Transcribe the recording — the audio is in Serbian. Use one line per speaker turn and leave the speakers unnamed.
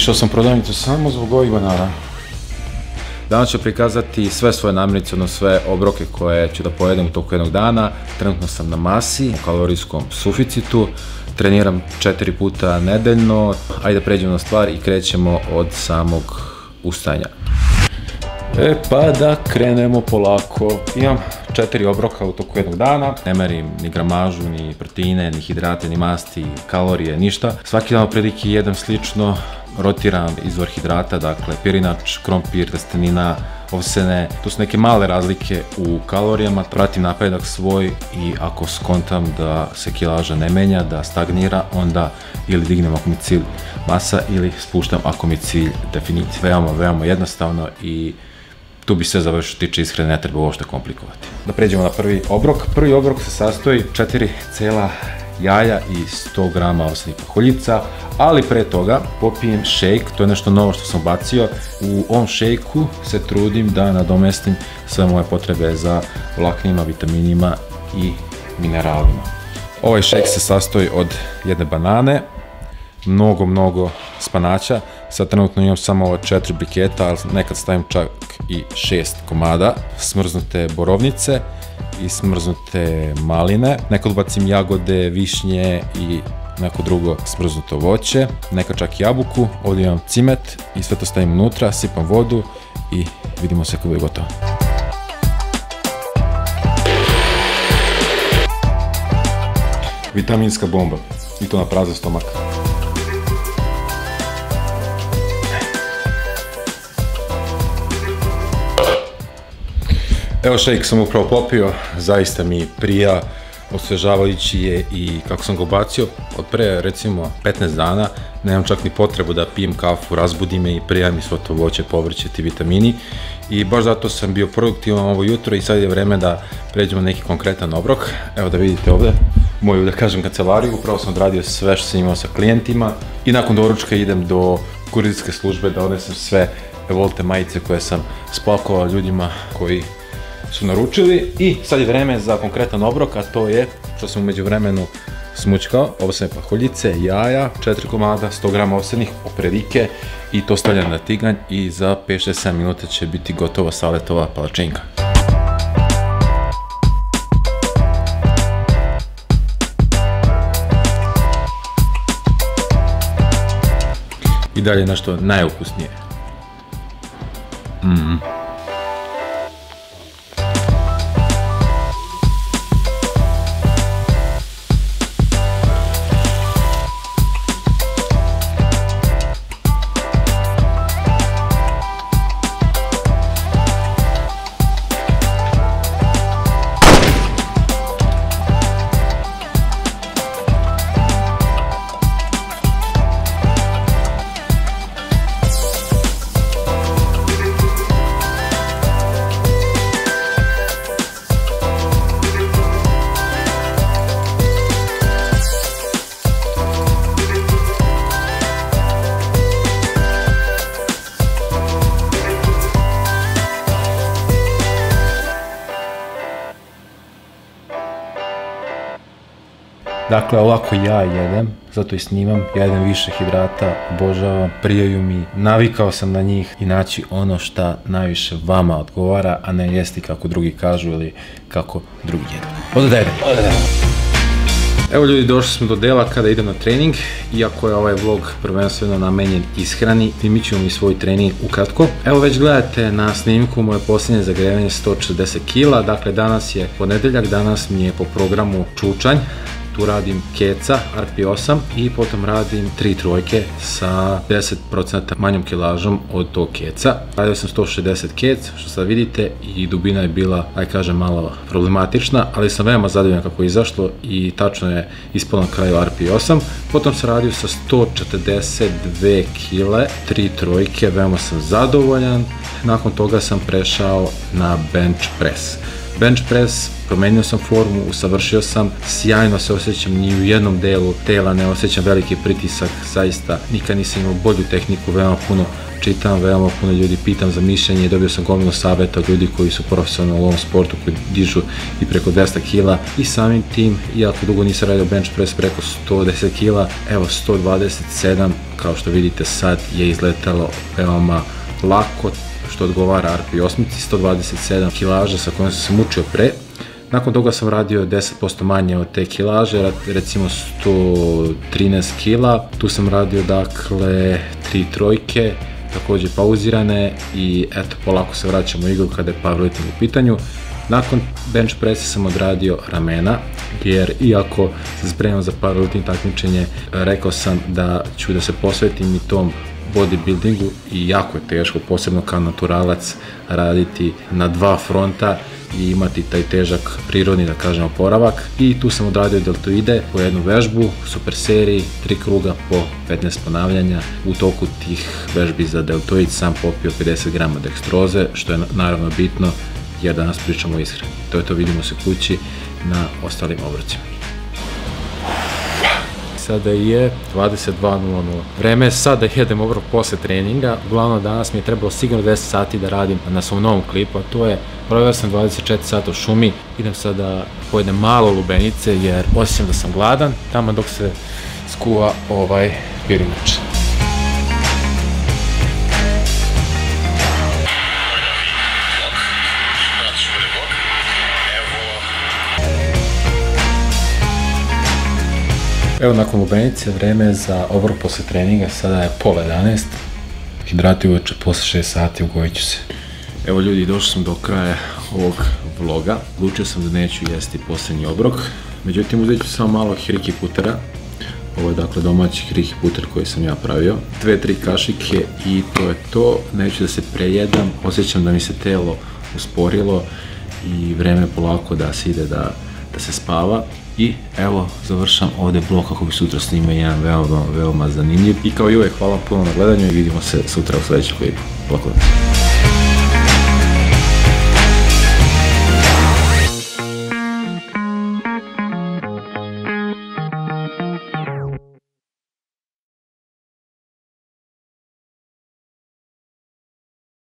Išao sam prodavnicu samo zbog ovih banana. Danas ću prikazati sve svoje namirnice, odnosno sve obroke koje ću da pojedem u toku jednog dana. Trenutno sam na masi, u kalorijskom suficitu, treniram četiri puta nedeljno. Ajde da pređemo na stvar i krećemo od samog ustajanja. E pa da krenemo polako. Imam četiri obroka u toku jednog dana. Ne merim ni gramažu, ni proteine, ni hidrate, ni masti, kalorije, ništa. Svaki dan prilike jedem slično. Rotiram izvor hidrata, dakle pirinač, krompir, testenina, ovsene. Tu su neke male razlike u kalorijama. Pratim napredak svoj i ako skontam da se kilaža ne menja, da stagnira, onda ili dignem ako mi cilj masa ili spuštam ako mi cilj definicija. Veoma, veoma jednostavno i tu bi sve završio tiče ishrane, ne treba uopšte komplikovati. Da pređemo na prvi obrok. Prvi obrok se sastoji četiri cela jaja i 100 grama osnih pahuljica, ali pre toga popijem šejk, to je nešto novo što sam bacio. U ovom šejku se trudim da nadomestim sve moje potrebe za vlaknima, vitaminima i mineralima. Ovaj šejk se sastoji od jedne banane, mnogo, mnogo spanaća. Sad trenutno imam samo ova četiri briketa, ali nekad stavim čak i šest komada. Smrznute borovnice i smrznute maline. Nekad ubacim jagode, višnje i neko drugo smrznuto voće, neka čak jabuku, ovdje imam cimet i sve to stavim unutra, sipam vodu i vidimo se kada je gotovo. Vitaminska bomba i to na prazan stomak. Evo šejk sam upravo popio, zaista mi prija, osvežavajući je i kako sam ga ubacio od pre recimo 15 dana, nemam čak ni potrebu da pijem kafu, razbudi me i prija mi svo to voće, povrće, ti vitamini i baš zato sam bio produktivan ovo jutro i sad je vreme da pređemo neki konkretan obrok. Evo da vidite ovde moju, da kažem, kancelariju, upravo sam odradio sve što sam imao sa klijentima i nakon doručka idem do kurirske službe da odnesem sve volte majice koje sam spakovao ljudima koji su naručili i sad je vreme za konkretan obrok, a to je, što sam umeđu vremenu smučkao, ovsene pahuljice, jaja, 4 komada, 100 grama ovsenih, opredike i to stavljam na tiganj i za 5-6 minuta će biti gotova saletova palačinka. I dalje nešto najukusnije. Mm. Dakle, ovako ja jedem, zato i snimam, ja jedem više hidrata, obožavam, prijaju mi, navikao sam na njih i naći ono šta najviše vama odgovara, a ne jesti kako drugi kažu ili kako drugi jedu. Jedem. Ode da jedem. Evo ljudi, došli smo do dela kada idem na trening, iako je ovaj vlog prvenstveno namenjen ishrani, mi ćemo mi svoj trening ukratko. Evo već gledate na snimku moje posljednje zagrevanje 140 kila, dakle danas je ponedeljak, danas mi je po programu čučanj, tu radim keca RP8 i potom radim tri trojke sa 10% manjom kilažom od tog keca. Radio sam 160 kec, što sad vidite, i dubina je bila, aj kažem, malo problematična, ali sam veoma zadovoljan kako je izašlo i tačno je ispalo na kraju RP8. Potom sam radio sa 142 kile, tri trojke, veoma sam zadovoljan. Nakon toga sam prešao na bench press. Bench press, promenio sam formu, usavršio sam, sjajno se osjećam, ni u jednom delu tela ne osjećam veliki pritisak, zaista nikad nisam imao bolju tehniku, veoma puno čitam, veoma puno ljudi pitam za mišljenje dobio sam gomilu saveta od ljudi koji su profesionalni u ovom sportu, koji dižu i preko 200 kila i samim tim, iako dugo nisam radio bench press preko 110 kila, evo 127, kao što vidite sad je izletalo veoma lako, što odgovara RP 8, 127 kilaža sa kojom sam se mučio pre. Nakon toga sam radio 10% manje od te kilaže, recimo 113 kila. Tu sam radio dakle tri trojke, takođe pauzirane i eto polako se vraćamo u igru kada je powerlifting u pitanju. Nakon bench pressa sam odradio ramena, jer iako se spremam za powerlifting takmičenje, rekao sam da ću da se posvetim i tom bodybuildingu i jako je teško, posebno kao naturalac, raditi na dva fronta i imati taj težak prirodni, da kažem, oporavak. I tu sam odradio deltoide po jednu vežbu, super seriji, tri kruga po 15 ponavljanja. U toku tih vežbi za deltoid sam popio 50 grama dekstroze, što je naravno bitno jer danas pričamo o ishrani. To je to, vidimo se kući na ostalim obrocima sada je 22.00. Vreme je sad da jedem obrok posle treninga, uglavnom danas mi je trebalo sigurno 10 sati da radim na svom novom klipu, a to je proveo sam 24 sata u šumi, idem sad da pojedem malo lubenice jer osjećam da sam gladan, tamo dok se skuva ovaj pirinač. Evo nakon lubenice vreme je za obrok posle treninga, sada je pola 11. Hidrati uveče posle 6 sati, ugojit ću se. Evo ljudi, došao sam do kraja ovog vloga. Odlučio sam da neću jesti poslednji obrok. Međutim, uzet ću samo malo hriki putera. Ovo je dakle domaći hriki puter koji sam ja pravio. Dve, tri kašike i to je to. Neću da se prejedam. Osjećam da mi se telo usporilo i vreme polako da se ide da, da se spava. I evo, završam ovde blok kako bi sutra snimao jedan veoma, veoma zanimljiv. I kao i uvek, hvala puno na gledanju i vidimo se sutra u sledećem klipu. Lako